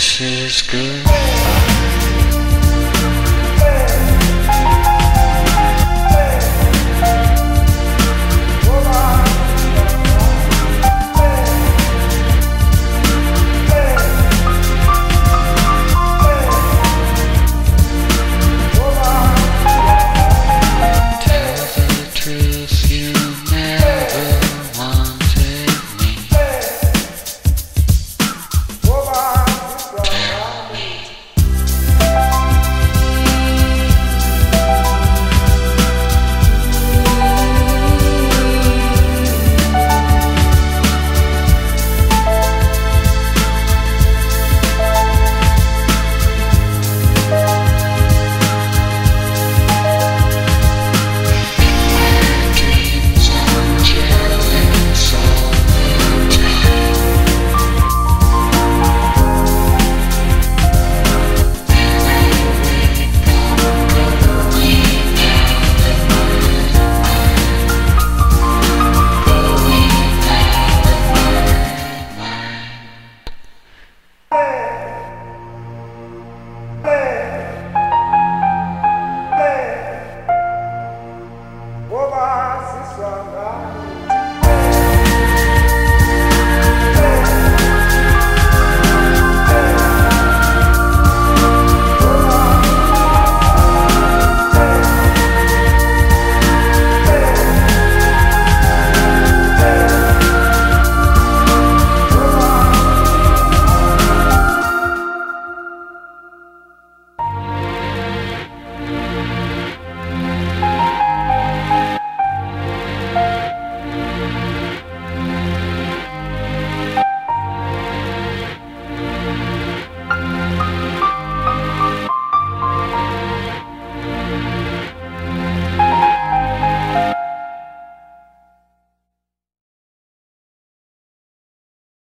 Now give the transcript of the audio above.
this is good.